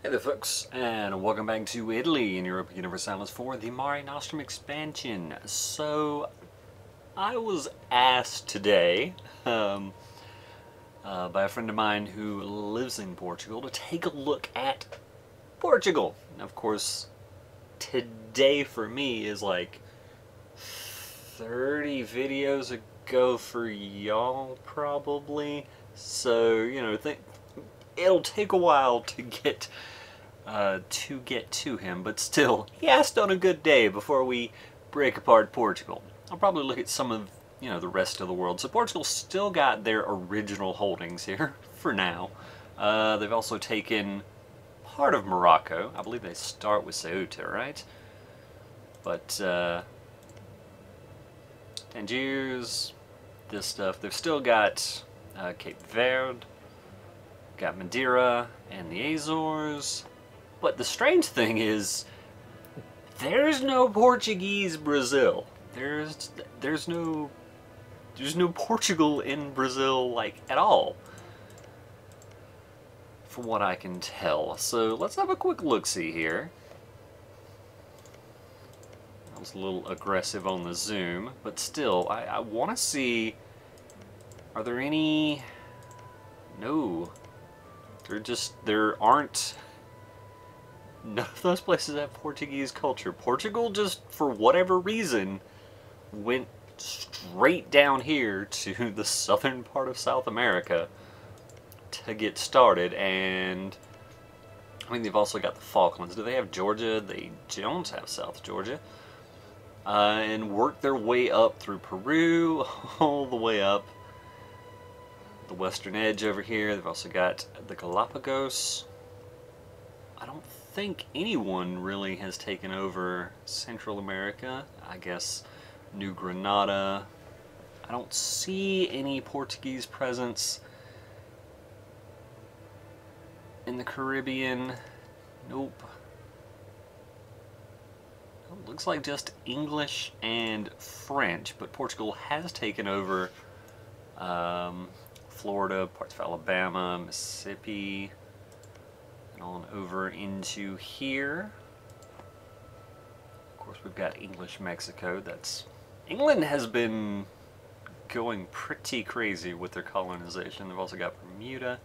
Hey there folks, and welcome back to Italy in Europa Universalis for the Mare Nostrum expansion. So, I was asked today um, uh, by a friend of mine who lives in Portugal to take a look at Portugal. And of course, today for me is like 30 videos ago for y'all probably. So, you know, think it'll take a while to get uh, to get to him, but still, he asked on a good day before we break apart Portugal. I'll probably look at some of, you know, the rest of the world. So Portugal still got their original holdings here, for now. Uh, they've also taken part of Morocco. I believe they start with Ceuta, right? But, uh, Tangiers, this stuff. They've still got uh, Cape Verde, got Madeira and the Azores. But the strange thing is, there's no Portuguese Brazil. There's there's no there's no Portugal in Brazil like at all. From what I can tell. So let's have a quick look-see here. I was a little aggressive on the zoom, but still, I, I want to see... Are there any... No. There just... There aren't none of those places have Portuguese culture. Portugal just, for whatever reason, went straight down here to the southern part of South America to get started, and I mean, they've also got the Falklands. Do they have Georgia? They don't have South Georgia. Uh, and work their way up through Peru, all the way up the western edge over here. They've also got the Galapagos. I don't think anyone really has taken over Central America. I guess New Granada. I don't see any Portuguese presence in the Caribbean. Nope. It looks like just English and French, but Portugal has taken over um, Florida, parts of Alabama, Mississippi, and on over into here. Of course, we've got English Mexico. That's England has been going pretty crazy with their colonization. They've also got Bermuda.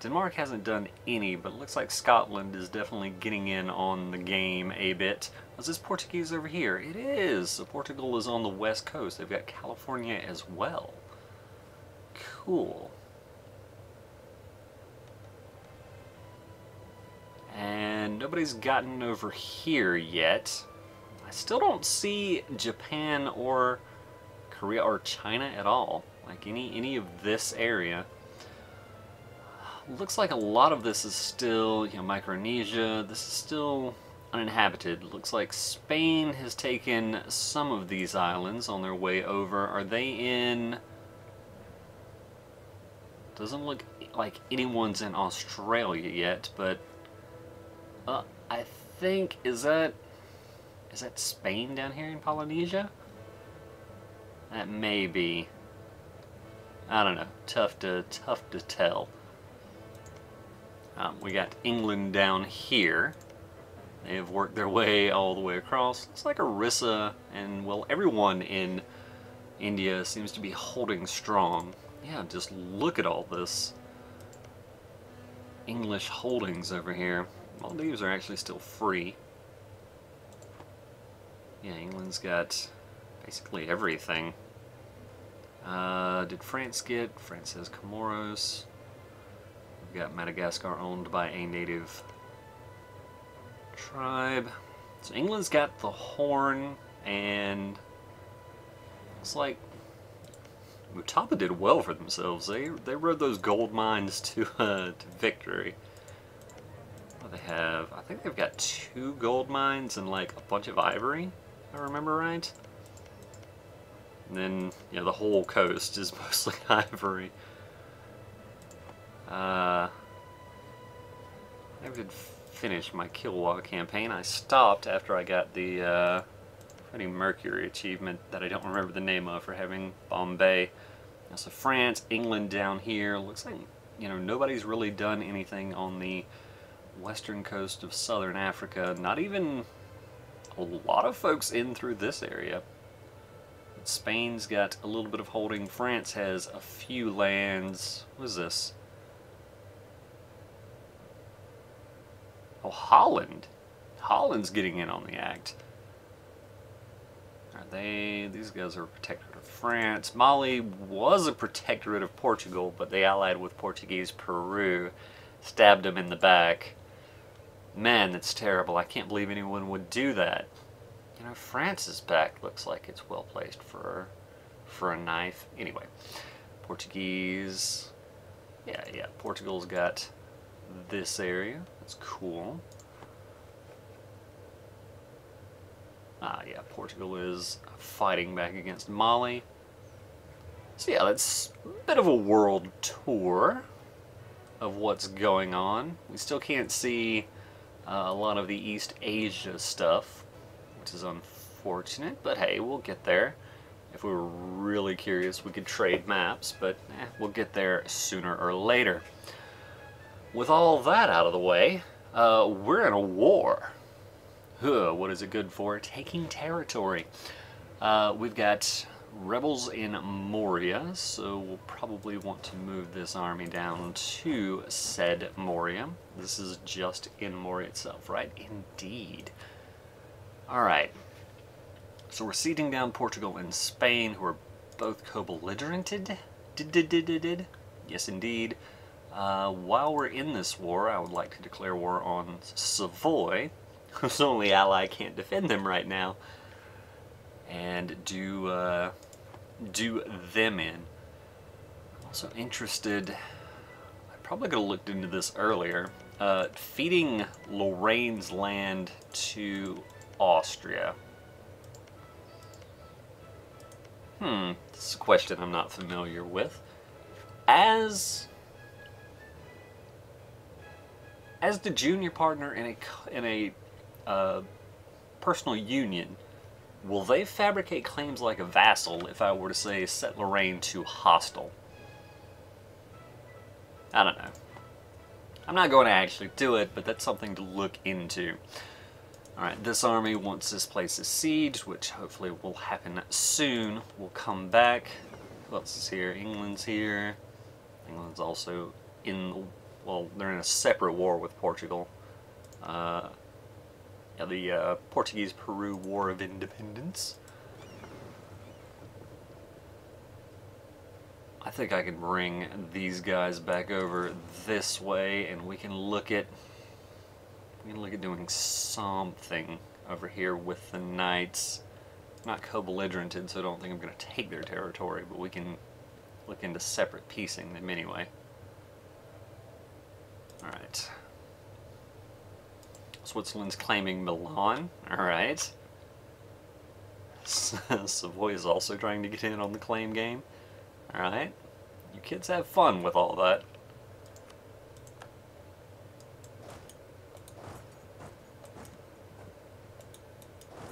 Denmark hasn't done any, but looks like Scotland is definitely getting in on the game a bit. Was this Portuguese over here? It is! So Portugal is on the west coast. They've got California as well. Cool. And nobody's gotten over here yet. I still don't see Japan or Korea or China at all. Like any, any of this area. Looks like a lot of this is still, you know, Micronesia. This is still uninhabited. Looks like Spain has taken some of these islands on their way over. Are they in... Doesn't look like anyone's in Australia yet, but uh, I think, is that, is that Spain down here in Polynesia? That may be. I don't know. Tough to, tough to tell. Um, we got England down here. They have worked their way all the way across. It's like Orissa and, well, everyone in India seems to be holding strong. Yeah, just look at all this English holdings over here. Maldives are actually still free. Yeah, England's got basically everything. Uh, did France get? France has Comoros. We've got Madagascar owned by a native tribe. So England's got the Horn and it's like Mutapa did well for themselves. They they rode those gold mines to uh, to victory they have? I think they've got two gold mines and like a bunch of ivory, if I remember right. And then, you know, the whole coast is mostly ivory. Uh, I did finish my Kilwa campaign. I stopped after I got the uh, Freddie Mercury achievement that I don't remember the name of for having Bombay. So France, England down here. Looks like you know, nobody's really done anything on the western coast of southern Africa. Not even a lot of folks in through this area. Spain's got a little bit of holding. France has a few lands. What is this? Oh, Holland. Holland's getting in on the act. Are they? These guys are a protectorate of France. Mali was a protectorate of Portugal, but they allied with Portuguese Peru. Stabbed them in the back. Man, that's terrible. I can't believe anyone would do that. You know, France's back looks like it's well placed for for a knife. Anyway, Portuguese. Yeah, yeah. Portugal's got this area. That's cool. Ah, yeah. Portugal is fighting back against Mali. So yeah, that's a bit of a world tour of what's going on. We still can't see uh, a lot of the East Asia stuff, which is unfortunate, but hey, we'll get there. If we were really curious, we could trade maps, but eh, we'll get there sooner or later. With all that out of the way, uh, we're in a war. Huh, what is it good for? Taking territory. Uh, we've got rebels in Morea, so we'll probably want to move this army down to said Morea. This is just in Morea itself, right? Indeed. Alright. So we're seating down Portugal and Spain, who are both co-belligerented. Did, did, did, did, did. Yes, indeed. Uh, while we're in this war, I would like to declare war on Savoy, whose only ally can't defend them right now, and do uh, do them in. Also interested, I probably could have looked into this earlier, uh, feeding Lorraine's land to Austria. Hmm, this is a question I'm not familiar with. As as the junior partner in a in a uh, personal union, will they fabricate claims like a vassal if I were to say set Lorraine to hostile? I don't know. I'm not going to actually do it, but that's something to look into. Alright, this army, once this place is sieged, which hopefully will happen soon, will come back. Who else is here? England's here. England's also in, well, they're in a separate war with Portugal. Uh, yeah, the uh, Portuguese-Peru War of Independence. I think I can bring these guys back over this way and we can look at we can look at doing something over here with the knights. Not co-belligerented, so I don't think I'm going to take their territory, but we can look into separate piecing them anyway. Alright. Switzerland's claiming Milan. Alright. Savoy is also trying to get in on the claim game. Alright. You kids have fun with all that.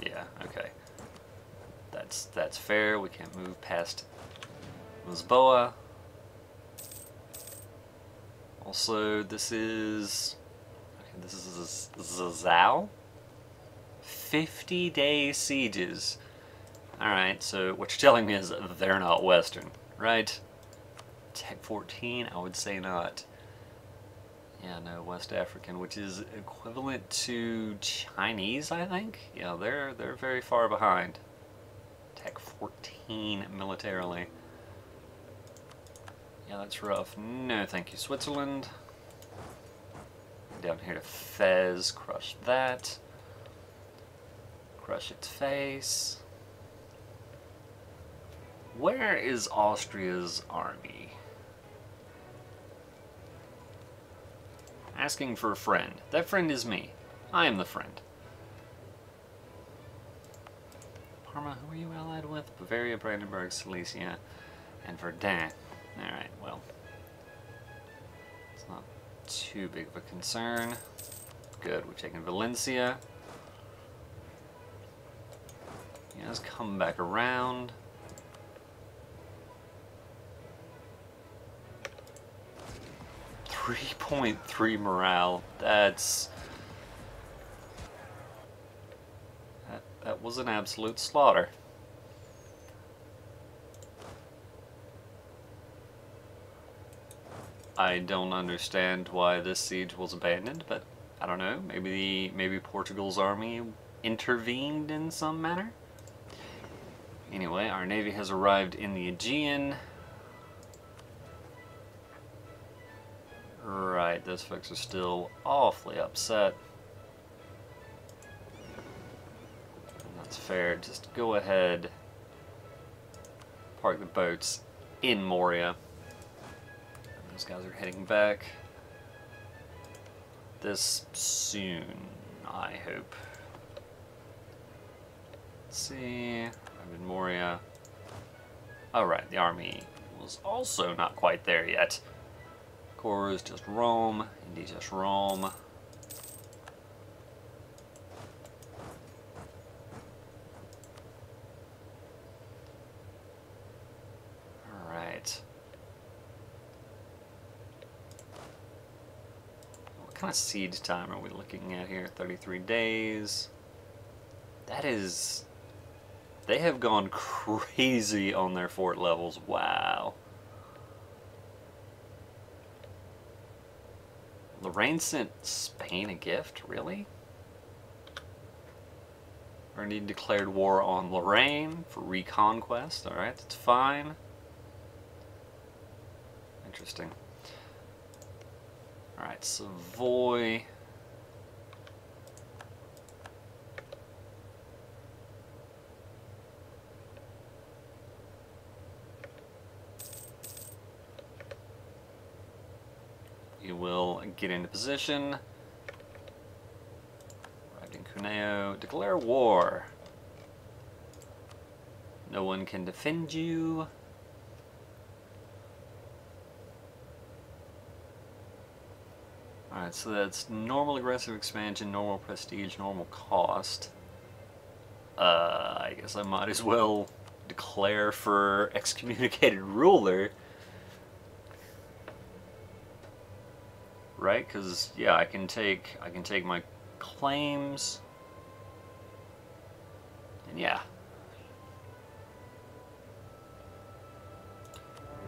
Yeah, okay. That's that's fair. We can't move past Lisboa. Also, this is okay, this is Zazzau. 50 day sieges. Alright, so what you're telling me is they're not Western right? Tech 14, I would say not. Yeah, no, West African, which is equivalent to Chinese, I think. Yeah, they're they're very far behind. Tech 14 militarily. Yeah, that's rough. No, thank you, Switzerland. Down here to Fez, crush that. Crush its face. Where is Austria's army? Asking for a friend. That friend is me. I am the friend. Parma, who are you allied with? Bavaria, Brandenburg, Silesia, and Verdun. Alright, well. It's not too big of a concern. Good, we've taken Valencia. Has come back around. 3.3 morale. That's... That, that was an absolute slaughter. I don't understand why this siege was abandoned, but I don't know. Maybe the, maybe Portugal's army intervened in some manner. Anyway, our navy has arrived in the Aegean. Right, those folks are still awfully upset. That's fair. Just go ahead, park the boats in Morea. Those guys are heading back this soon, I hope. Let's see, I'm in Morea. Alright, the army was also not quite there yet. Core is just Rome, Indy just Rome. kind siege time are we looking at here? 33 days. That is... They have gone crazy on their fort levels. Wow. Lorraine sent Spain a gift? Really? Ernie declared war on Lorraine for reconquest. Alright, that's fine. Interesting. Alright, Savoy. You will get into position. Arrived in Cuneo. Declare war. No one can defend you. Alright, so that's normal aggressive expansion, normal prestige, normal cost. Uh, I guess I might as well declare for excommunicated ruler. Right? Because, yeah, I can take, I can take my claims. And yeah.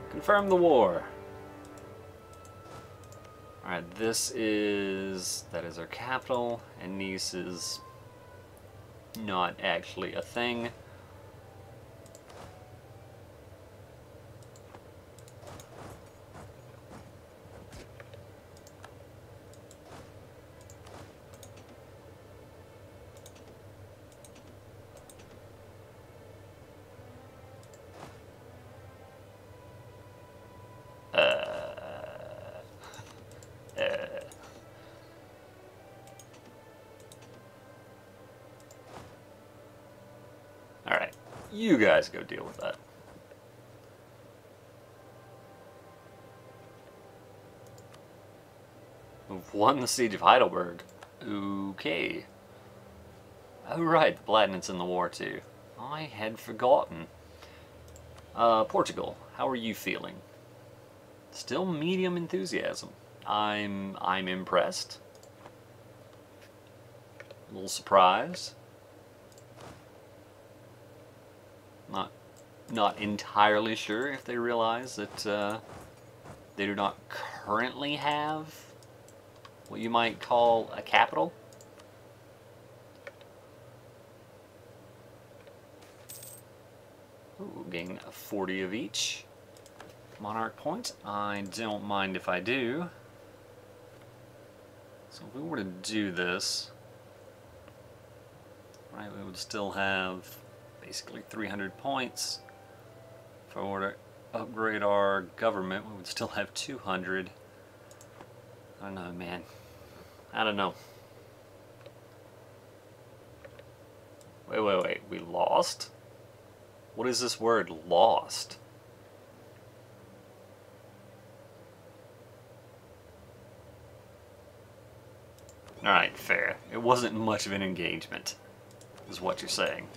Confirm the war. Alright, this is, that is our capital, and Nice is not actually a thing. You guys go deal with that. We've won the Siege of Heidelberg. Okay. Oh right, the Palatinate in the war too. I had forgotten. Uh, Portugal, how are you feeling? Still medium enthusiasm. I'm I'm impressed. A little surprised. Not, not entirely sure if they realize that uh, they do not currently have what you might call a capital. Ooh, gain 40 of each. Monarch point. I don't mind if I do. So if we were to do this, right, we would still have basically 300 points. If I were to upgrade our government, we would still have 200. I don't know, man. I don't know. Wait, wait, wait. We lost? What is this word, lost? Alright, fair. It wasn't much of an engagement, is what you're saying.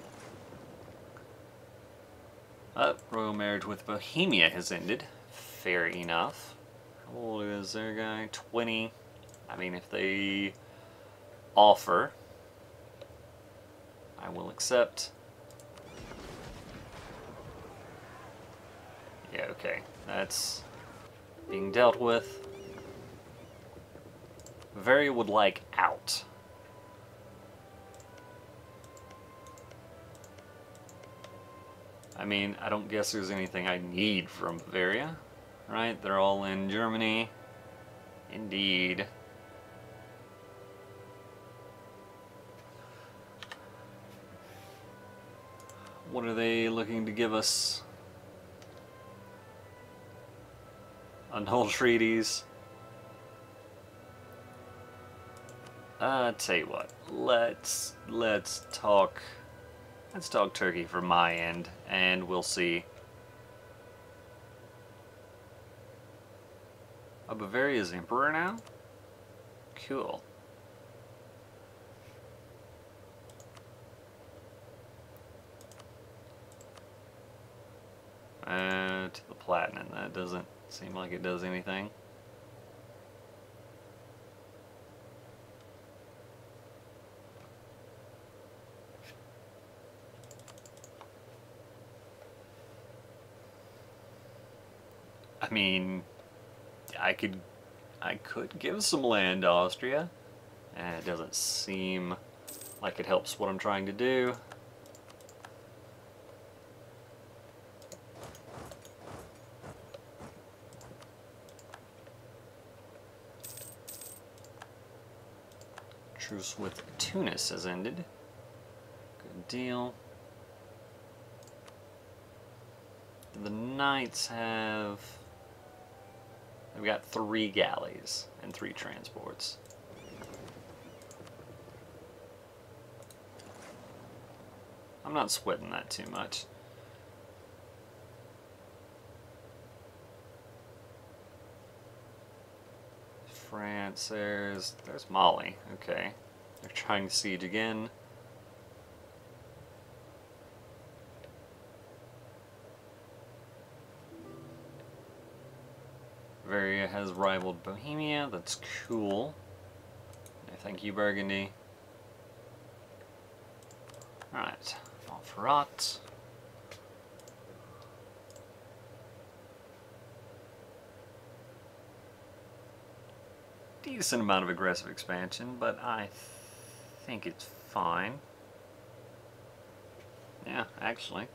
Uh, royal marriage with Bohemia has ended. Fair enough. How old is their guy? 20. I mean, if they offer, I will accept. Yeah, okay. That's being dealt with. Very would like out. I mean, I don't guess there's anything I need from Bavaria, right? They're all in Germany. Indeed. What are they looking to give us? Annul treaties. Uh, tell you what, let's, let's talk, let's talk Turkey for my end, and we'll see. Oh, Bavaria's emperor now? Cool. Uh, to the platinum, that doesn't seem like it does anything. I mean, I could, I could give some land to Austria, and it doesn't seem like it helps what I'm trying to do. Truce with Tunis has ended. Good deal. The Knights have We've got three galleys and three transports. I'm not sweating that too much. France, there's there's. Okay. They're trying to siege again. Rivaled Bohemia. That's cool. No, Thank you, Burgundy. Alright, Montferrat. Decent amount of aggressive expansion, but I th think it's fine. Yeah, actually.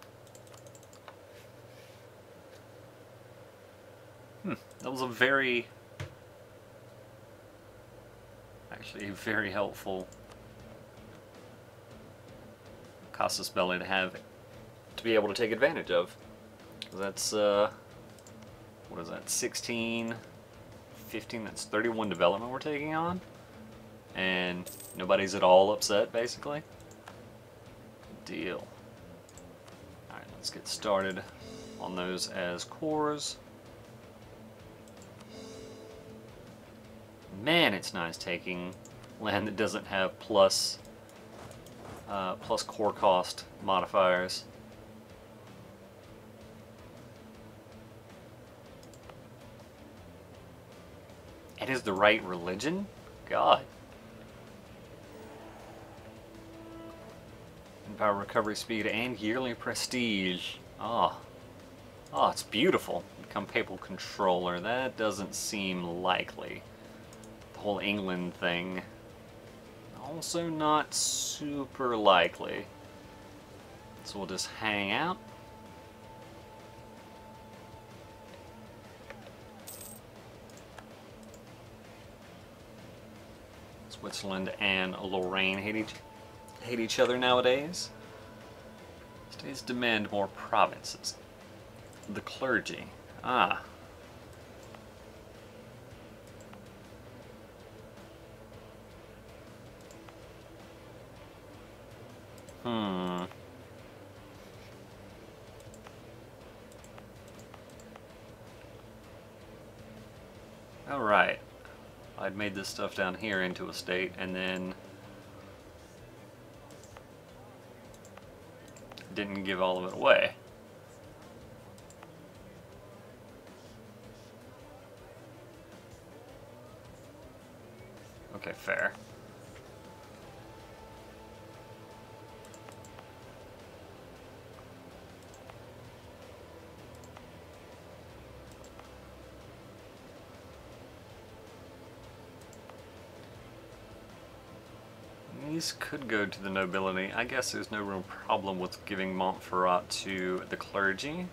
Hmm, that was a very, actually very helpful casus belli to have, to be able to take advantage of. That's, uh, what is that, 16, 15, that's 31 development we're taking on. And nobody's at all upset, basically. Deal. Alright, let's get started on those as cores. Man, it's nice taking land that doesn't have plus, uh, plus core cost modifiers. It is the right religion? God. And Power recovery speed and yearly prestige. Ah. Oh. oh, it's beautiful. Become papal controller. That doesn't seem likely whole England thing. Also not super likely. So we'll just hang out. Switzerland and Lorraine hate each, hate each other nowadays. States demand more provinces. The clergy. Ah, Hmm. Alright. I'd made this stuff down here into a state, and then... didn't give all of it away. Okay, fair. These could go to the nobility. I guess there's no real problem with giving Montferrat to the clergy.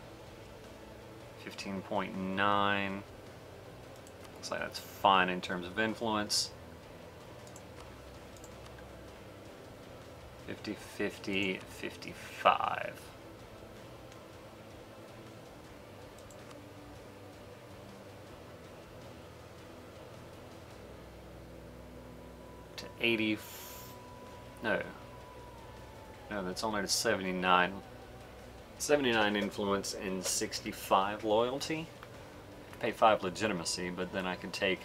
15.9. Looks like that's fine in terms of influence. 50, 50, 55. To 80, no. No, that's only to 79. 79 influence and 65 loyalty. Pay 5 legitimacy, but then I can take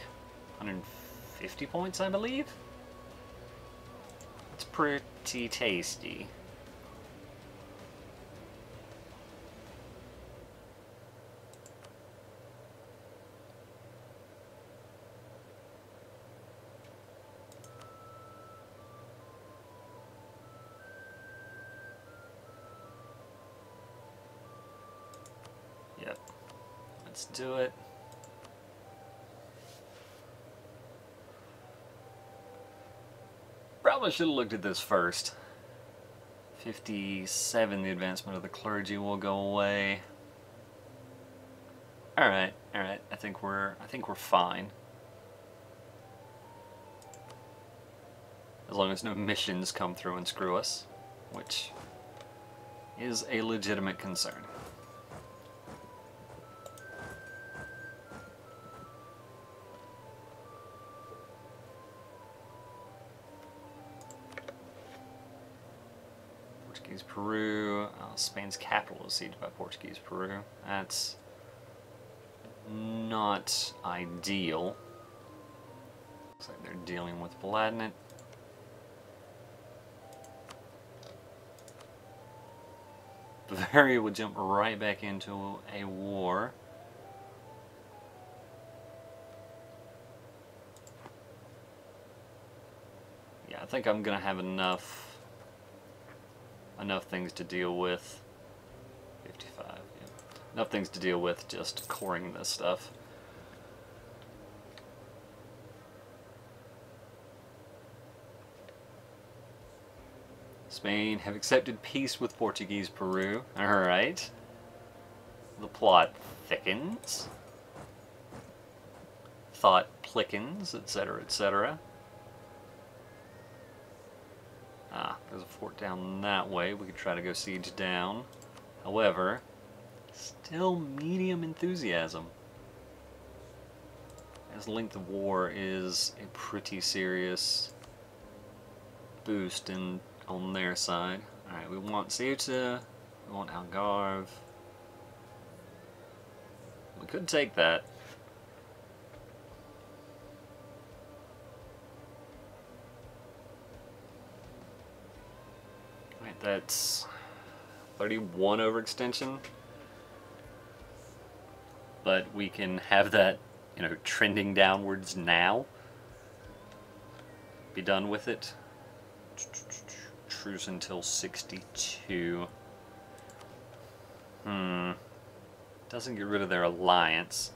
150 points, I believe? It's pretty tasty. Do it. Probably should have looked at this first. 57, the advancement of the clergy will go away. Alright, alright, I think we're I think we're fine. As long as no missions come through and screw us, which is a legitimate concern. Peru. Uh, Spain's capital is sieged by Portuguese Peru. That's not ideal. Looks like they're dealing with Palatinate. Bavaria would jump right back into a war. Yeah, I think I'm gonna have enough enough things to deal with. 55, yeah. Enough things to deal with just coring this stuff. Spain have accepted peace with Portuguese Peru. Alright. The plot thickens. Thought plickens, etc., etc. Ah, there's a fort down that way. We could try to go siege down. However, still medium enthusiasm. As length of war is a pretty serious boost in on their side. Alright, we want Ceuta, we want Algarve. We could take that. Right, that's 31 overextension. But we can have that, you know, trending downwards now. Be done with it. Truce until 62. Hmm. Doesn't get rid of their alliance.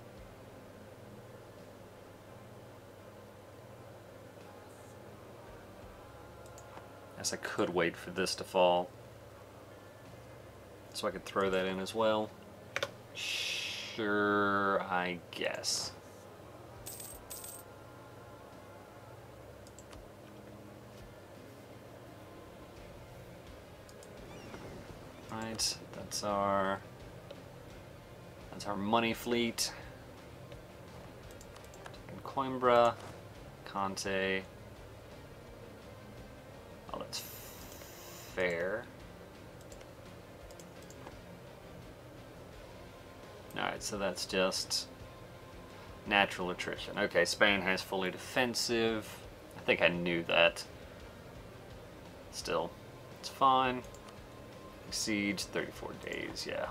I guess I could wait for this to fall. So I could throw that in as well. Sure, I guess. Right, that's our that's our money fleet. Coimbra, Conte. Fair. Alright, so that's just natural attrition. Okay, Spain has fully defensive. I think I knew that. Still, it's fine. Siege, 34 days, yeah.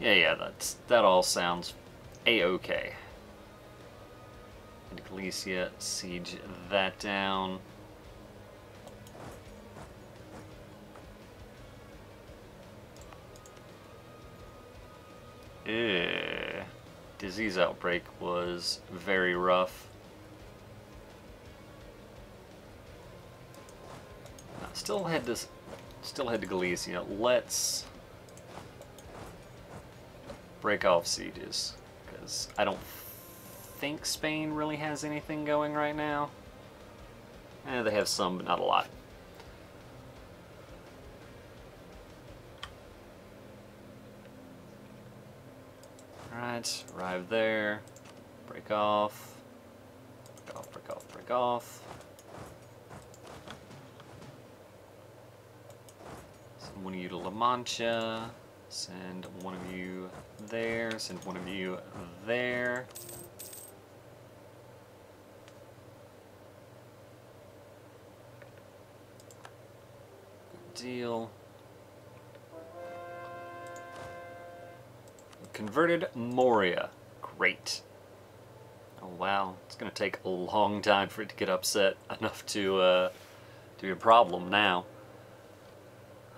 Yeah, yeah, that's that all sounds a-okay. And Galicia, siege that down. Disease outbreak was very rough. Still had to, still head to Galicia. Let's break off sieges because I don't think Spain really has anything going right now. Eh, they have some, but not a lot. Alright, arrive there. Break off. Break off, break off, break off. Send one of you to La Mancha. Send one of you there. Send one of you there. Deal. Converted Morea. Great. Oh wow, it's gonna take a long time for it to get upset enough to uh, to be a problem now.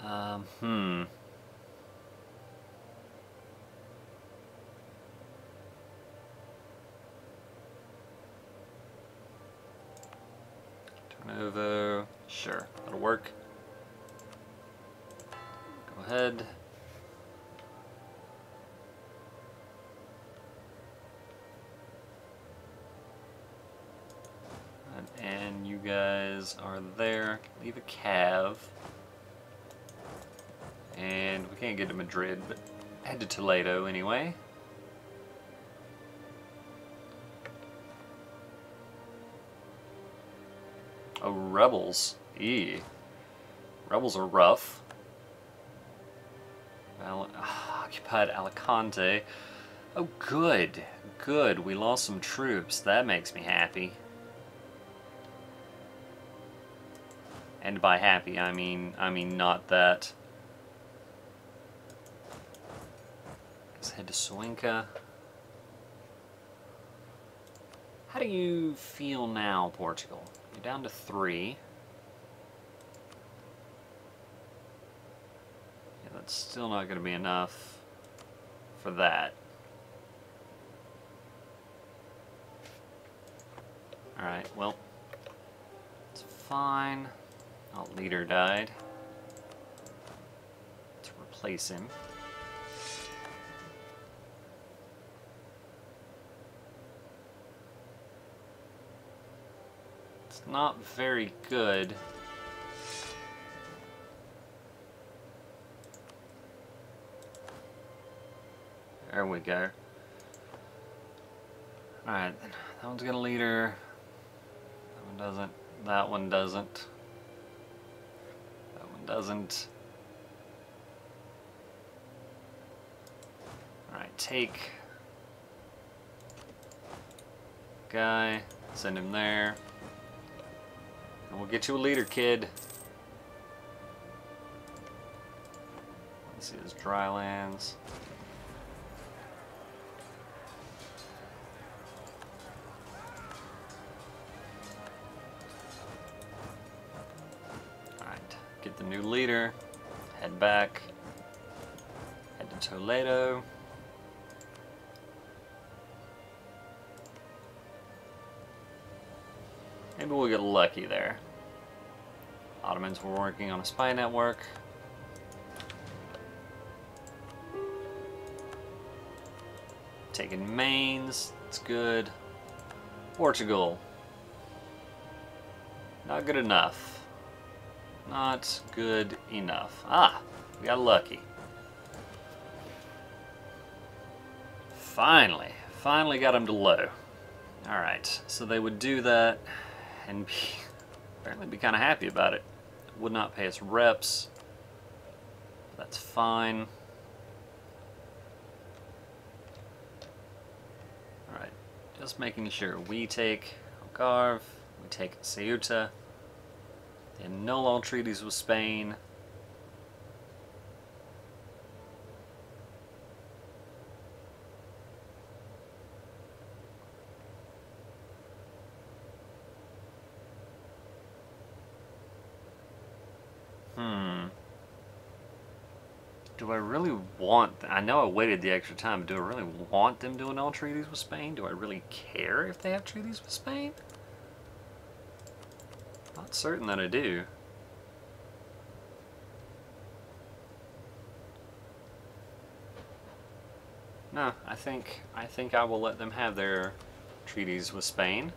Um, hmm. Turnover, sure, that'll work. Go ahead. And you are there. Leave a cav. And we can't get to Madrid, but head to Toledo anyway. Oh, rebels. E. Rebels are rough. Al ah, occupied Alicante. Oh, good. Good. We lost some troops. That makes me happy. And by happy, I mean, I mean not that. Let's head to Cuenca. How do you feel now, Portugal? You're down to three. Yeah, that's still not going to be enough for that. Alright, well, it's fine. Oh, leader died. Let's replace him. It's not very good. There we go. Alright, that one's gonna leader. That one doesn't. That one doesn't doesn't. Alright, take guy, send him there. And we'll get you a leader, kid. Let's see his dry lands. The new leader, head back, head to Toledo. Maybe we'll get lucky there. Ottomans were working on a spy network. Taking Mainz, it's good. Portugal, not good enough. Not good enough. Ah, we got lucky. Finally, finally got him to low. Alright, so they would do that and be, apparently be kind of happy about it. Would not pay us reps. That's fine. Alright, just making sure we take Algarve, we take Ceuta, they had no long treaties with Spain. Hmm. Do I really want, I know I waited the extra time, but do I really want them doing all treaties with Spain? Do I really care if they have treaties with Spain? Certain that I do. No, I think I think I will let them have their treaties with Spain.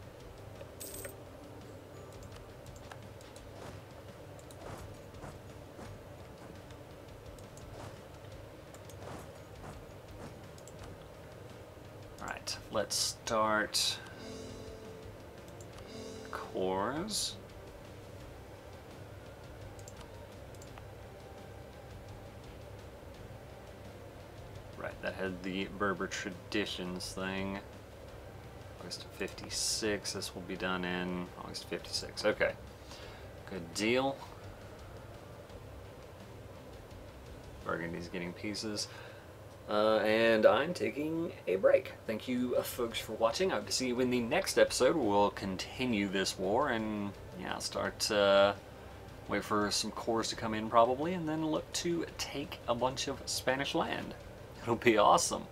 Right, let's start cores. Had the Berber traditions thing. August 56, this will be done in August 56. Okay, good deal. Burgundy's getting pieces. Uh, and I'm taking a break. Thank you, uh, folks, for watching. I hope to see you in the next episode. We'll continue this war and, yeah, start, uh, wait for some cores to come in probably, and then look to take a bunch of Spanish land. It'll be awesome.